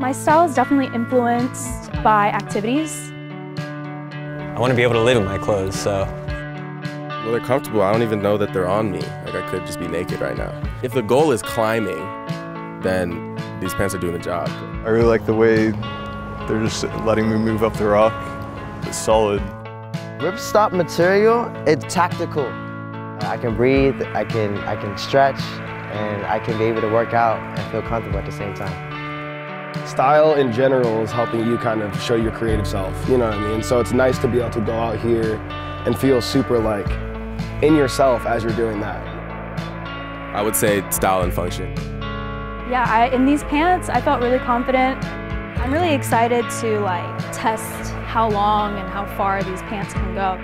My style is definitely influenced by activities. I want to be able to live in my clothes, so. Well, they're comfortable. I don't even know that they're on me. Like I could just be naked right now. If the goal is climbing, then these pants are doing the job. I really like the way they're just letting me move up the rock. It's solid. Ripstop material, it's tactical. I can breathe, I can, I can stretch, and I can be able to work out and feel comfortable at the same time. Style in general is helping you kind of show your creative self, you know what I mean? So it's nice to be able to go out here and feel super like in yourself as you're doing that. I would say style and function. Yeah, I, in these pants, I felt really confident. I'm really excited to like test how long and how far these pants can go.